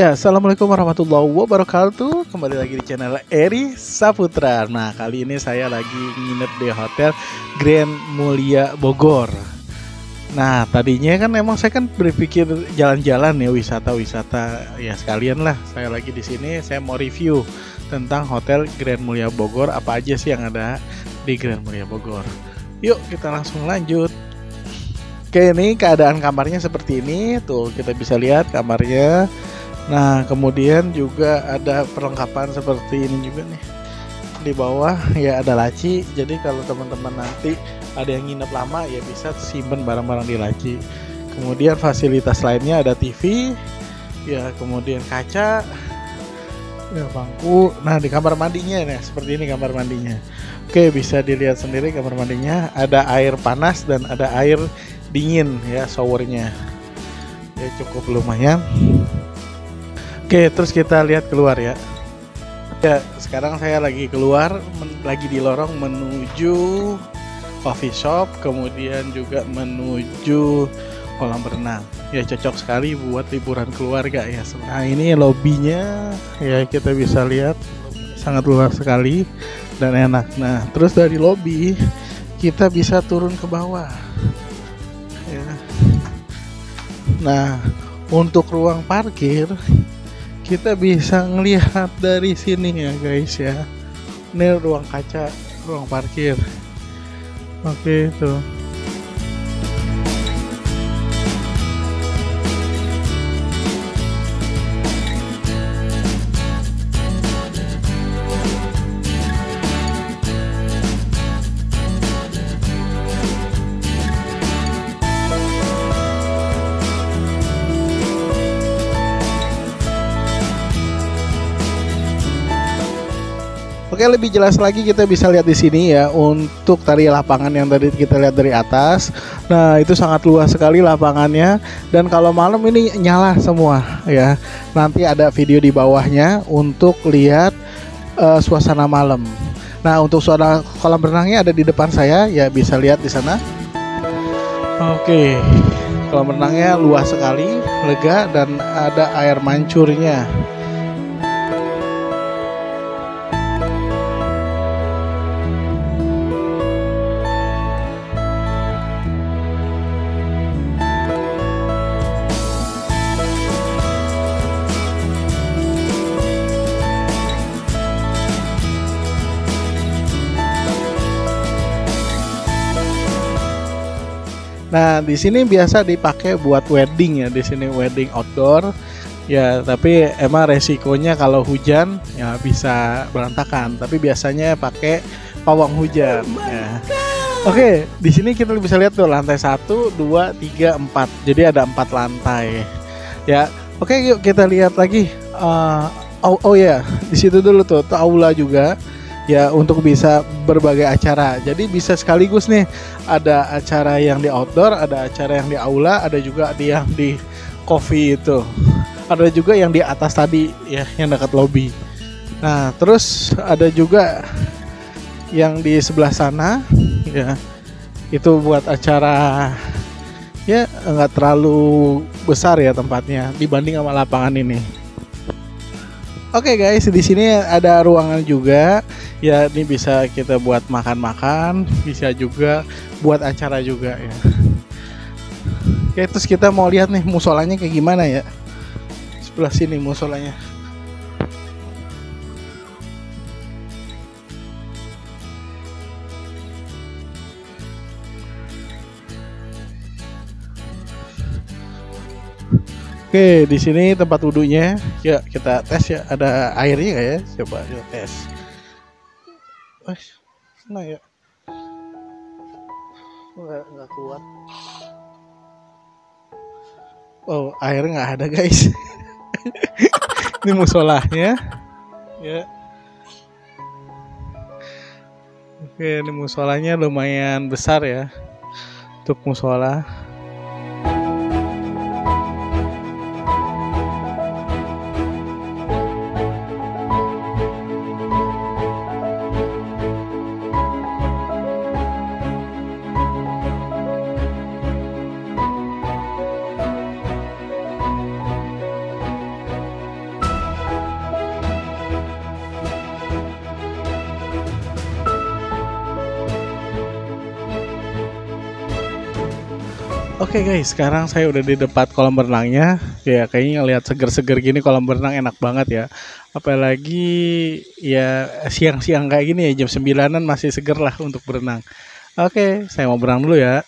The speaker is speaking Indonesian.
Ya, Assalamualaikum warahmatullahi wabarakatuh. Kembali lagi di channel Eri Saputra. Nah, kali ini saya lagi nginep di Hotel Grand Mulia Bogor. Nah, tadinya kan emang saya kan berpikir jalan-jalan ya wisata-wisata. Ya sekalian lah, saya lagi di sini saya mau review tentang Hotel Grand Mulia Bogor. Apa aja sih yang ada di Grand Mulia Bogor? Yuk, kita langsung lanjut. Oke, ini keadaan kamarnya seperti ini. Tuh, kita bisa lihat kamarnya Nah, kemudian juga ada perlengkapan seperti ini juga nih. Di bawah ya ada laci. Jadi kalau teman-teman nanti ada yang nginep lama ya bisa simpen barang-barang di laci. Kemudian fasilitas lainnya ada TV, ya kemudian kaca, ya bangku. Nah, di kamar mandinya nih seperti ini kamar mandinya. Oke, bisa dilihat sendiri kamar mandinya ada air panas dan ada air dingin ya showernya. Ya cukup lumayan. Oke, terus kita lihat keluar ya. Ya, sekarang saya lagi keluar, lagi di lorong menuju coffee shop, kemudian juga menuju kolam berenang. Ya cocok sekali buat liburan keluarga ya. Nah ini lobbynya ya kita bisa lihat sangat luas sekali dan enak. Nah terus dari lobby kita bisa turun ke bawah. Ya. Nah untuk ruang parkir kita bisa ngelihat dari sini ya guys ya. Ini ruang kaca ruang parkir. Oke tuh Oke lebih jelas lagi kita bisa lihat di sini ya untuk tari lapangan yang tadi kita lihat dari atas. Nah itu sangat luas sekali lapangannya dan kalau malam ini nyala semua ya. Nanti ada video di bawahnya untuk lihat uh, suasana malam. Nah untuk suara kolam renangnya ada di depan saya ya bisa lihat di sana. Oke kolam renangnya luas sekali, lega dan ada air mancurnya. Nah, di sini biasa dipakai buat wedding ya, di sini wedding outdoor. Ya, tapi emang resikonya kalau hujan ya bisa berantakan, tapi biasanya pakai pawang hujan ya. Oke, di sini kita bisa lihat tuh lantai 1, 2, 3, 4. Jadi ada empat lantai. Ya. Oke, yuk kita lihat lagi. Uh, oh, oh ya, di situ dulu tuh, tuh aula juga ya untuk bisa berbagai acara. Jadi bisa sekaligus nih ada acara yang di outdoor, ada acara yang di aula, ada juga di yang di coffee itu. Ada juga yang di atas tadi ya, yang dekat lobby. Nah, terus ada juga yang di sebelah sana ya. Itu buat acara ya nggak terlalu besar ya tempatnya dibanding sama lapangan ini. Oke okay guys, di sini ada ruangan juga. Ya, ini bisa kita buat makan-makan, bisa juga buat acara juga ya. Oke, terus kita mau lihat nih musolanya kayak gimana ya. Sebelah sini musolanya. Oke, di sini tempat wudhunya. Ya, kita tes ya. Ada airnya nggak ya? Coba kita tes. Wah, nah ya. Nggak, nggak kuat. Oh, air nggak ada guys. ini musolahnya. Ya. Oke, ini musolanya lumayan besar ya. Untuk musola. Oke guys, sekarang saya udah di depan kolam berenangnya. Ya kayaknya lihat seger-seger gini kolam berenang enak banget ya. Apalagi ya siang-siang kayak gini ya jam 9 masih seger lah untuk berenang. Oke, saya mau berenang dulu ya.